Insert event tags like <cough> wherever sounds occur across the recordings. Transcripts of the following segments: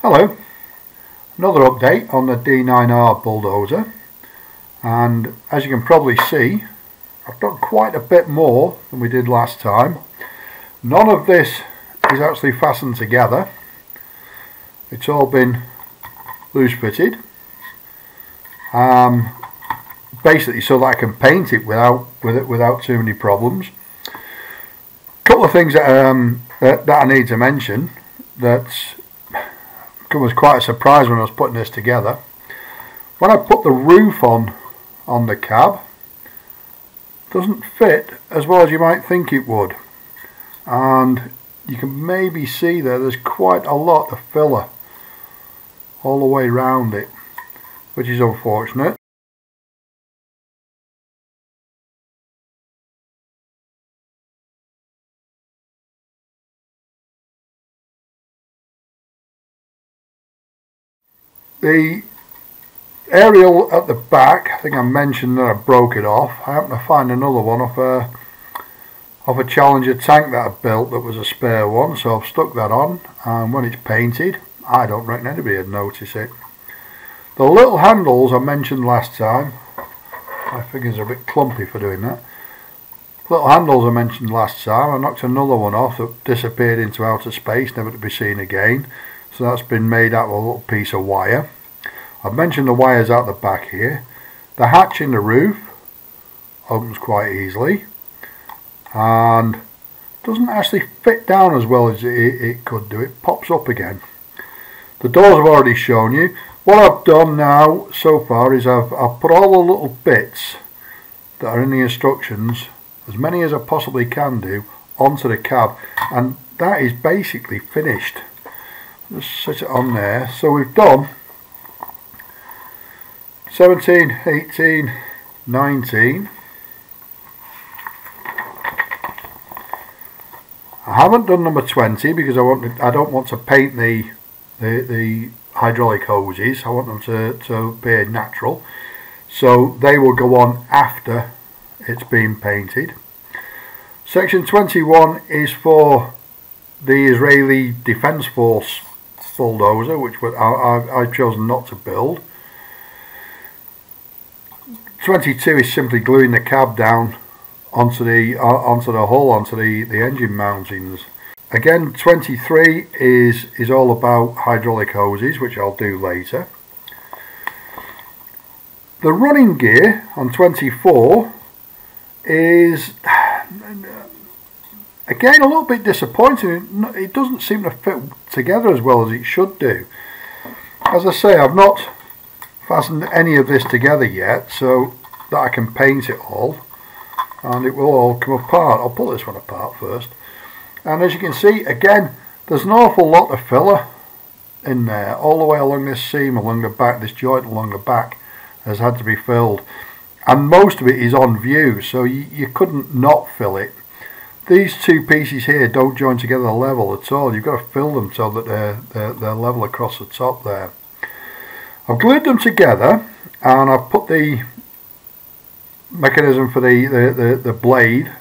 Hello, another update on the D9R bulldozer and as you can probably see I've done quite a bit more than we did last time. None of this is actually fastened together. It's all been loose fitted. Um, basically so that I can paint it without with it without too many problems. A couple of things that, um, that, that I need to mention that's it was quite a surprise when I was putting this together. When I put the roof on on the cab, doesn't fit as well as you might think it would. And you can maybe see there there's quite a lot of filler all the way round it, which is unfortunate. The aerial at the back, I think I mentioned that I broke it off. I happened to find another one off a, of a Challenger tank that I built that was a spare one, so I've stuck that on, and when it's painted, I don't reckon anybody would notice it. The little handles I mentioned last time, my fingers are a bit clumpy for doing that. Little handles I mentioned last time, I knocked another one off that disappeared into outer space, never to be seen again. So that's been made out of a little piece of wire. I've mentioned the wires out the back here. The hatch in the roof opens quite easily and doesn't actually fit down as well as it, it could do. It pops up again. The doors I've already shown you. What I've done now so far is I've, I've put all the little bits that are in the instructions, as many as I possibly can do, onto the cab and that is basically finished just set it on there. So we've done 17 18 19 I haven't done number 20 because I want to, I don't want to paint the the, the hydraulic hoses. I want them to, to appear natural. So they will go on after it's been painted. Section 21 is for the Israeli Defence Force bulldozer, which I, have chosen not to build. 22 is simply gluing the cab down onto the uh, onto the hull, onto the, the engine mountings. Again, 23 is is all about hydraulic hoses, which I'll do later. The running gear on 24 is Again, a little bit disappointing. It doesn't seem to fit together as well as it should do. As I say, I've not fastened any of this together yet, so that I can paint it all. And it will all come apart. I'll pull this one apart first. And as you can see, again, there's an awful lot of filler in there. All the way along this seam, along the back, this joint along the back has had to be filled. And most of it is on view, so you, you couldn't not fill it these two pieces here don't join together level at all. You've got to fill them so that they're, they're, they're level across the top there. I've glued them together and I've put the mechanism for the, the, the, the blade,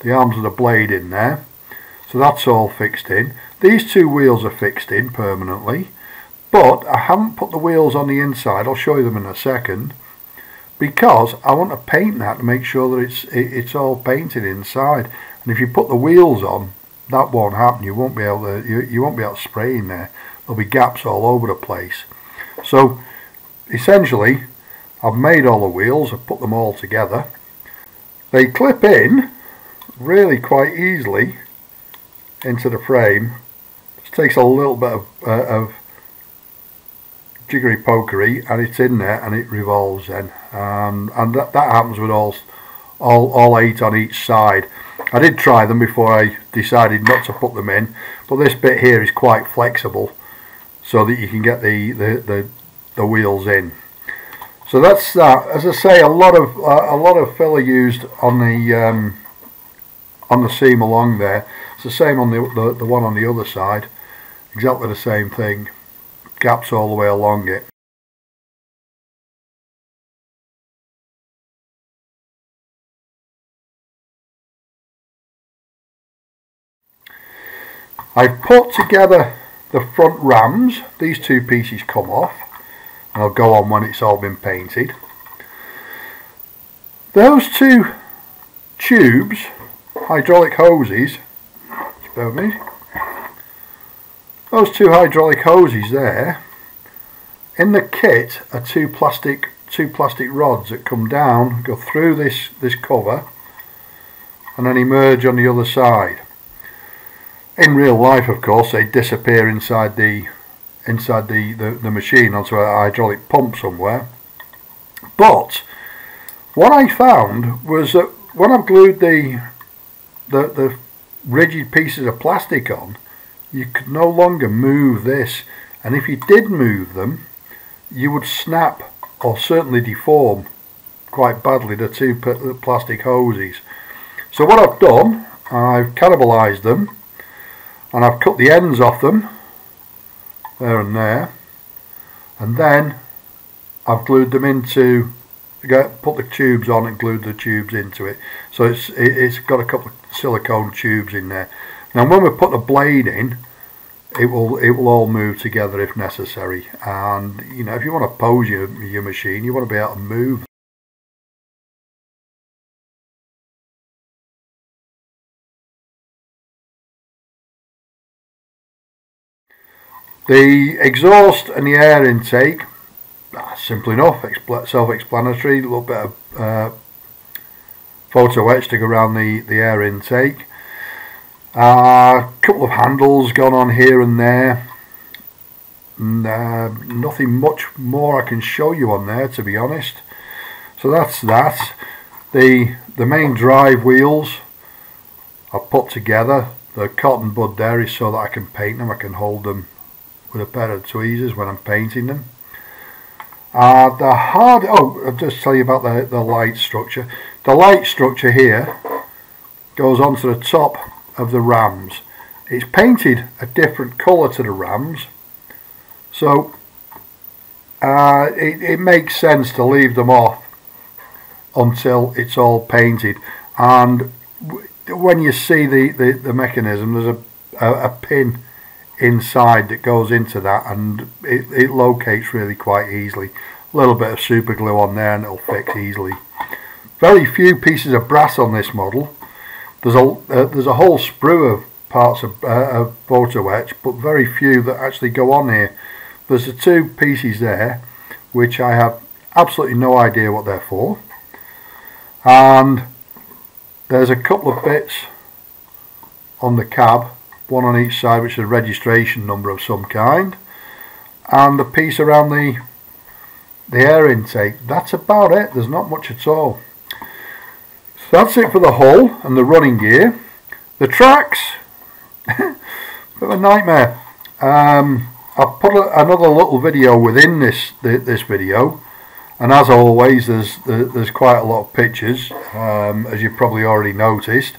the arms of the blade in there. So that's all fixed in. These two wheels are fixed in permanently, but I haven't put the wheels on the inside. I'll show you them in a second because I want to paint that to make sure that it's it, it's all painted inside. And if you put the wheels on, that won't happen. You won't be able to you, you won't be able to spray in there. There'll be gaps all over the place. So essentially, I've made all the wheels. I've put them all together. They clip in really quite easily into the frame. It takes a little bit of, uh, of jiggery pokery and it's in there and it revolves then. Um, and that, that happens with all, all all eight on each side. I did try them before I decided not to put them in but this bit here is quite flexible so that you can get the the, the, the wheels in. So that's that. As I say a lot of uh, a lot of filler used on the um, on the seam along there. It's the same on the, the, the one on the other side. Exactly the same thing gaps all the way along it. I've put together the front rams, these two pieces come off. And I'll go on when it's all been painted. Those two tubes, hydraulic hoses, spare me, those two hydraulic hoses there, in the kit are two plastic two plastic rods that come down, go through this, this cover and then emerge on the other side. In real life of course they disappear inside the inside the, the, the machine onto a hydraulic pump somewhere. But what I found was that when I've glued the, the, the rigid pieces of plastic on, you could no longer move this. And if you did move them, you would snap or certainly deform quite badly the two plastic hoses. So what I've done, I've cannibalised them and I've cut the ends off them there and there and then I've glued them into put the tubes on and glued the tubes into it. So it's it's got a couple of silicone tubes in there. Now when we put the blade in it will it will all move together if necessary. And you know if you want to pose your, your machine you want to be able to move. The exhaust and the air intake, ah, simple enough, self-explanatory, a little bit of uh, photo etch to go around the, the air intake. A uh, couple of handles gone on here and there. And, uh, nothing much more I can show you on there to be honest. So that's that. The, the main drive wheels are put together. The cotton bud there is so that I can paint them, I can hold them with a pair of tweezers when I'm painting them. Uh, the hard, oh, I'll just tell you about the, the light structure. The light structure here goes onto the top of the rams. It's painted a different colour to the rams, so uh, it, it makes sense to leave them off until it's all painted. And when you see the, the, the mechanism, there's a, a, a pin inside that goes into that and it, it locates really quite easily. A little bit of super glue on there and it'll fix easily. Very few pieces of brass on this model. There's a uh, there's a whole sprue of parts of, uh, of photo etch, but very few that actually go on here. There's the two pieces there, which I have absolutely no idea what they're for. And there's a couple of bits on the cab one on each side which is a registration number of some kind. And the piece around the the air intake that's about it. There's not much at all. So that's it for the hull and the running gear. The tracks <laughs> bit of a nightmare. Um, I've put a, another little video within this this video. And as always there's there's quite a lot of pictures um, as you've probably already noticed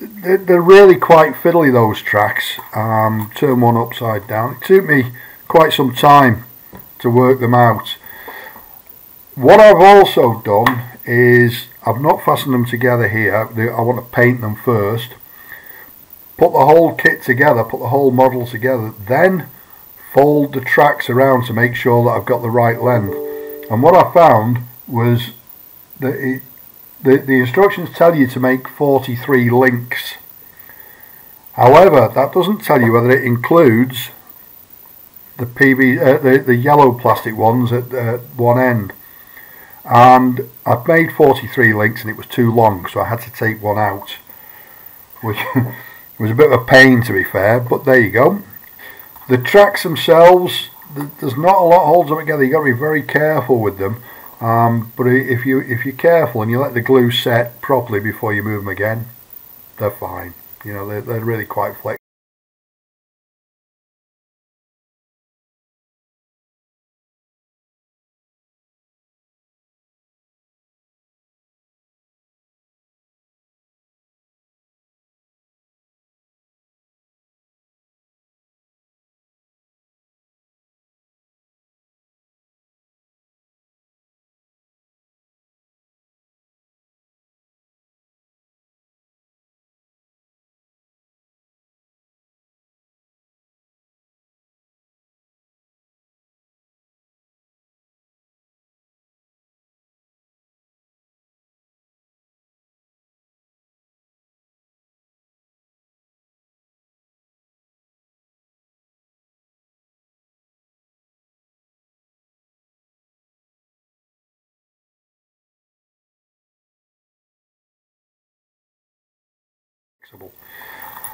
they're really quite fiddly those tracks. Um, turn one upside down. It took me quite some time to work them out. What I've also done is I've not fastened them together here. I want to paint them first. Put the whole kit together put the whole model together then fold the tracks around to make sure that I've got the right length. And what I found was that it the, the instructions tell you to make 43 links. However, that doesn't tell you whether it includes the PV, uh, the, the yellow plastic ones at uh, one end. And I've made 43 links and it was too long, so I had to take one out, which <laughs> was a bit of a pain to be fair, but there you go. The tracks themselves, there's not a lot holds them together, you've got to be very careful with them. Um, but if you if you're careful and you let the glue set properly before you move them again, they're fine. You know they're they're really quite flexible.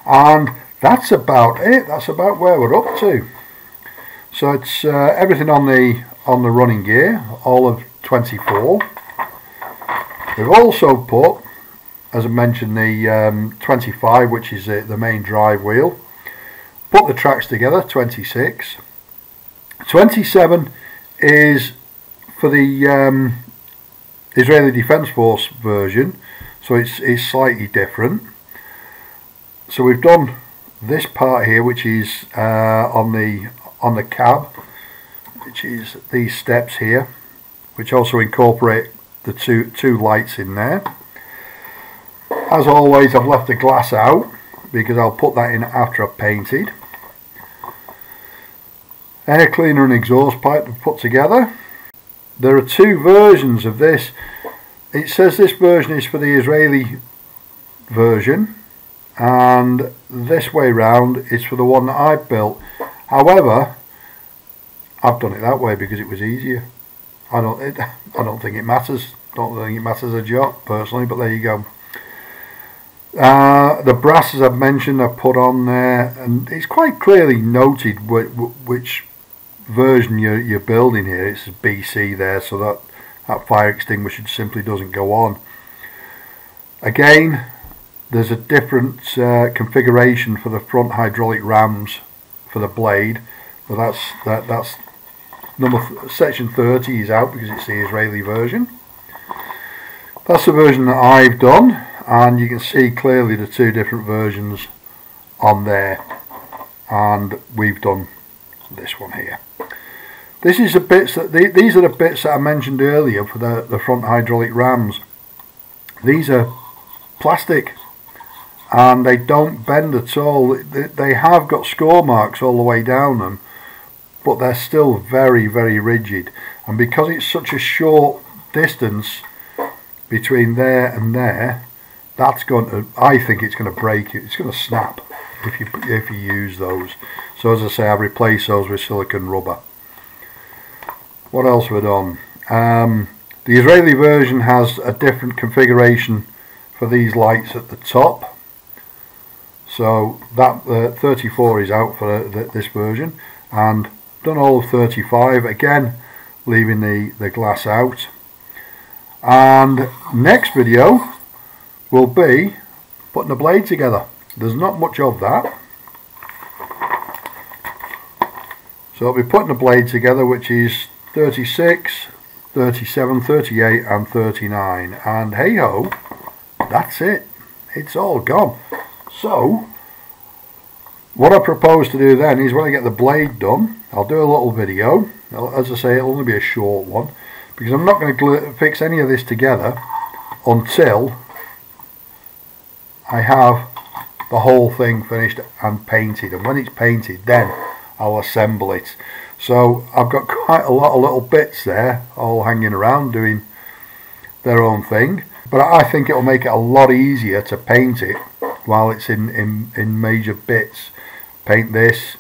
And that's about it. That's about where we're up to. So it's uh, everything on the on the running gear, all of 24. We've also put, as I mentioned, the um, 25, which is the, the main drive wheel. Put the tracks together, 26. 27 is for the um, Israeli Defence Force version, so it's, it's slightly different. So we've done this part here, which is uh, on the on the cab, which is these steps here, which also incorporate the two two lights in there. As always, I've left the glass out because I'll put that in after I've painted. Air cleaner and exhaust pipe put together. There are two versions of this. It says this version is for the Israeli version and this way round is for the one that I've built. However, I've done it that way because it was easier. I don't it, <laughs> I don't think it matters. Don't think it matters a jot personally, but there you go. Uh, the brass, as I've mentioned, I put on there, and it's quite clearly noted which, which version you're, you're building here. It's BC there, so that, that fire extinguisher simply doesn't go on. Again, there's a different uh, configuration for the front hydraulic rams for the blade, but that's that that's number section 30 is out because it's the Israeli version. That's the version that I've done, and you can see clearly the two different versions on there, and we've done this one here. This is the bits that the, these are the bits that I mentioned earlier for the, the front hydraulic rams. These are plastic and they don't bend at all. They have got score marks all the way down them, but they're still very, very rigid. And because it's such a short distance between there and there, that's going to, I think it's going to break it. It's going to snap if you if you use those. So as I say, I replace those with silicon rubber. What else have we done? Um, the Israeli version has a different configuration for these lights at the top so that uh, 34 is out for uh, this version. And done all of 35 again leaving the, the glass out. And next video will be putting the blade together. There's not much of that. So I'll be putting the blade together which is 36 37 38 and 39 and hey ho that's it. It's all gone so, what I propose to do then is when I get the blade done, I'll do a little video. As I say, it'll only be a short one because I'm not going to fix any of this together until I have the whole thing finished and painted. And when it's painted, then I'll assemble it. So I've got quite a lot of little bits there all hanging around doing their own thing. But I think it'll make it a lot easier to paint it while it's in, in, in major bits. Paint this,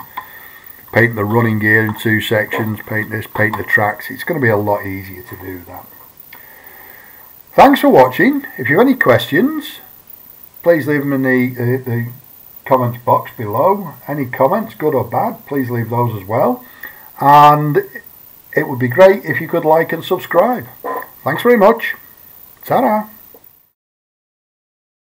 paint the running gear in two sections, paint this, paint the tracks. It's going to be a lot easier to do that. Thanks for watching. If you have any questions, please leave them in the, the, the comments box below. Any comments, good or bad, please leave those as well. And it would be great if you could like and subscribe. Thanks very much. Ta-da!